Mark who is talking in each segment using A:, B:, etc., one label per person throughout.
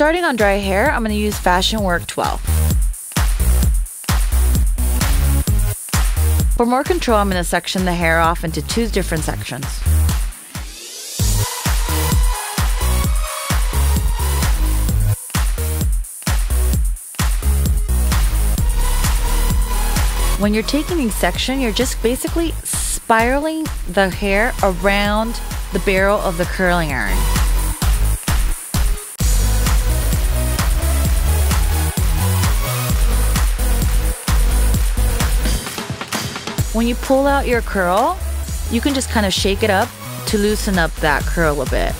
A: starting on dry hair, I'm going to use Fashion Work 12. For more control, I'm going to section the hair off into two different sections. When you're taking a section, you're just basically spiraling the hair around the barrel of the curling iron. When you pull out your curl, you can just kind of shake it up to loosen up that curl a bit.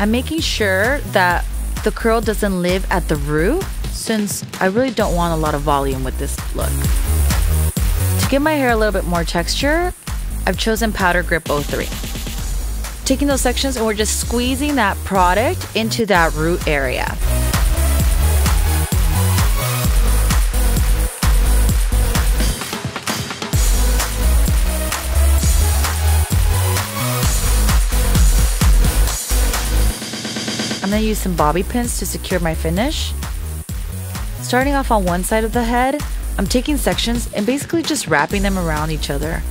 A: I'm making sure that the curl doesn't live at the root since I really don't want a lot of volume with this look. To give my hair a little bit more texture, I've chosen Powder Grip 03. Taking those sections and we're just squeezing that product into that root area. I'm gonna use some bobby pins to secure my finish. Starting off on one side of the head, I'm taking sections and basically just wrapping them around each other.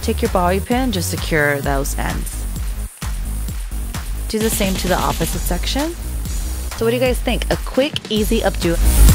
A: Take your bobby pin, just secure those ends. Do the same to the opposite section. So what do you guys think? A quick, easy updo.